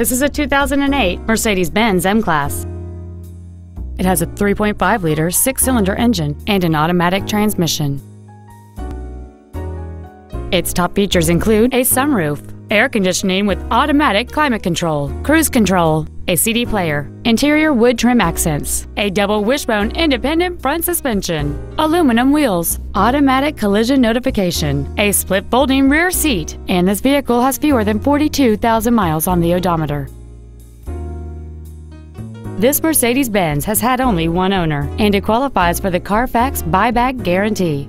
This is a 2008 Mercedes-Benz M-Class. It has a 3.5-liter six-cylinder engine and an automatic transmission. Its top features include a sunroof, air conditioning with automatic climate control, cruise control, a CD player, interior wood trim accents, a double wishbone independent front suspension, aluminum wheels, automatic collision notification, a split folding rear seat, and this vehicle has fewer than 42,000 miles on the odometer. This Mercedes-Benz has had only one owner, and it qualifies for the Carfax buyback guarantee.